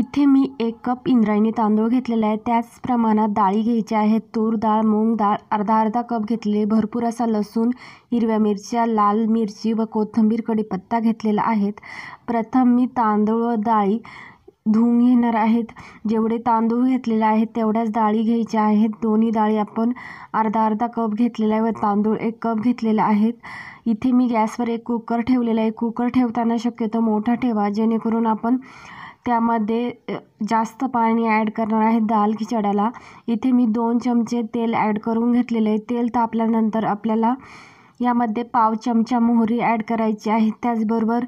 इथे मी एक कप इंद्रायणी तांदूळ घेतलेला आहे. त्याच प्रमाणात डाळी घ्यायच्या आहेत तूर डाळ मूग डाळ अर्धा अर्धा कप घेतले भरपूर असा लसूण हिरव्या मिरच्या लाल मिरची व कोथिंबीर कढीपत्ता घेतलेला आहेत प्रथम मी तांदूळ व डाळी धुवून घेणार आहेत जेवढे तांदूळ घेतलेले आहेत तेवढ्याच डाळी घ्यायच्या आहेत. दोन्ही डाळी आपण अर्धा अर्धा कप घेतलेला आहे व तांदूळ एक कप घेतलेला आहेत इथे मी गॅसवर एक कुकर ठेवलेला आहे. कुकर ठेवताना शक्यतो मोठा ठेवा जेणेकरून आपण त्यामध्ये जास्त पाणी ॲड करणार आहे दाल खिचड्याला. इथे मी दोन चमचे तेल ॲड करून घेतलेले आहे. तेल तापल्यानंतर आपल्याला यामध्ये पाव चमचा मोहरी ॲड करायची आहे. त्याचबरोबर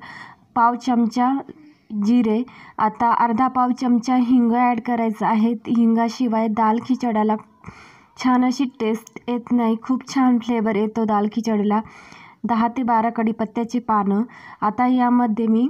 पाव चमचा जिरे आता अर्धा पाव चमचा हिंग ॲड करायचं आहे. हिंगाशिवाय दाल खिचड्याला छान अशी टेस्ट येत नाही. खूप छान फ्लेवर येतो दाल खिचडीला दहा ते बारा कढीपत्त्याची पानं. आता यामध्ये मी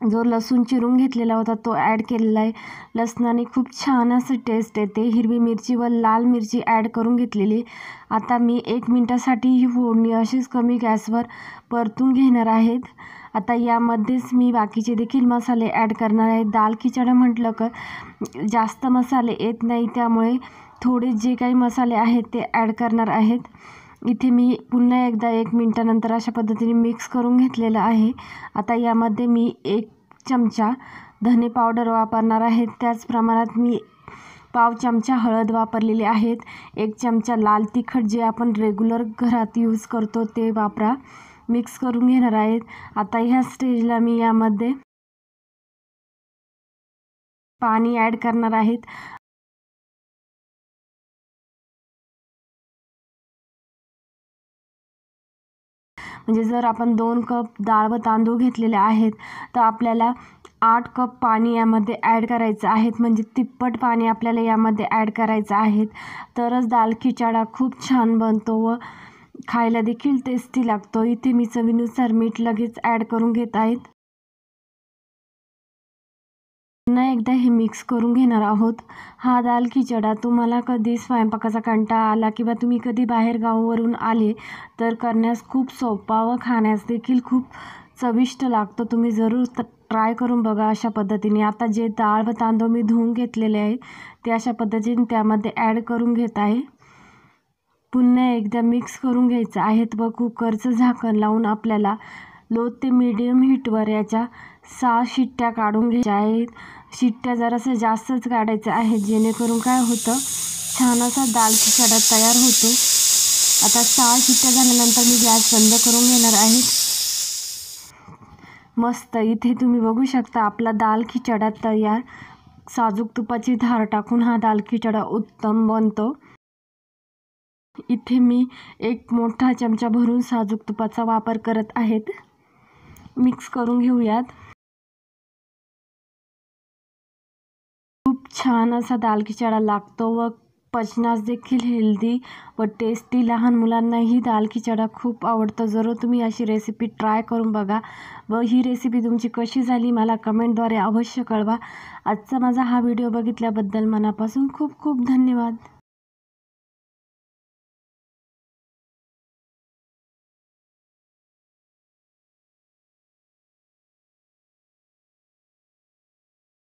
जो लसूण चिरून घेतलेला होता तो ॲड केलेला आहे. लसणाने खूप छान असं टेस्ट येते हिरवी मिरची व लाल मिरची ॲड करून घेतलेली आता मी एक मिनटासाठी ही फोडणी अशीच कमी गॅसवर परतून घेणार आहेत आता यामध्येच मी बाकीचे देखील मसाले ॲड करणार आहे. दाल खिचडा म्हटलं का जास्त मसाले येत नाही. त्यामुळे थोडे जे काही मसाले आहेत ते ॲड करणार आहेत. इथे मी पुन्हा एकदा एक मिनटानंतर अशा पद्धतीने मिक्स करून घेतलेलं आहे. आता यामध्ये मी एक चमचा धने पावडर वापरणार आहे. त्याच प्रमाणात मी पाव चमचा हळद वापरलेली आहेत. एक चमचा लाल तिखट जे आपण रेग्युलर घरात यूज करतो ते वापरा. मिक्स करून घेणार आहेत. आता ह्या स्टेजला मी यामध्ये पाणी ॲड करणार आहेत. म्हणजे जर आपण दोन कप डाळ व तांदूळ घेतलेले आहेत तर आपल्याला आठ कप पाणी यामध्ये ॲड करायचं आहेत. म्हणजे तिप्पट पाणी आपल्याला यामध्ये ॲड करायचं आहे. तरच दाल खिचडा खूप छान बनतो व खायला देखील टेस्टी लागतो. इथे मी चवीनुसार मीठ लगेच ॲड करून घेत आहेत पुन्हा एकदा हे मिक्स करून घेणार आहोत. हा दाल खिचडा तुम्हाला कधी स्वयंपाकाचा कंटाळा आला किंवा तुम्ही कधी बाहेर गावावरून आले तर करण्यास खूप सोपा व खाण्यास देखील खूप चविष्ट लागतो. तुम्ही जरूर ट्राय करून बघा अशा पद्धतीने. आता जे डाळ व तांदूळ मी धुवून घेतलेले आहे ते अशा पद्धतीने त्यामध्ये ॲड करून घेत आहे. पुन्हा एकदा मिक्स करून घ्यायचं आहेत व कुकरचं झाकण लावून आपल्याला लो ते मीडियम हीटवर याच्या सहा शिट्ट्या काढून घ्यायच्या आहेत. शिट्ट्या जरासं जास्तच काढायचं आहे जेणेकरून काय होतं छान असा दाल खिचडा तयार होतो. आता सहा शिट्ट्या झाल्यानंतर मी गॅस बंद करून घेणार आहे. मस्त इथे तुम्ही बघू शकता आपला दाल खिचडा तयार. साजूक तुपाची धार टाकून हा दाल खिचडा उत्तम बनतो. इथे मी एक मोठा चमचा भरून साजूक तुपाचा वापर करत आहेत मिक्स करून घेऊयात. खूप छान असा दाल खिचडा लागतो व पचनास देखील हेल्दी व टेस्टी लहान मुलांनाही दाल खिचडा खूप आवडतो. जरूर तुम्ही अशी रेसिपी ट्राय करून बघा. व ही रेसिपी तुमची कशी झाली मला कमेंटद्वारे अवश्य कळवा. आजचा माझा हा व्हिडिओ बघितल्याबद्दल मनापासून खूप खूप धन्यवाद.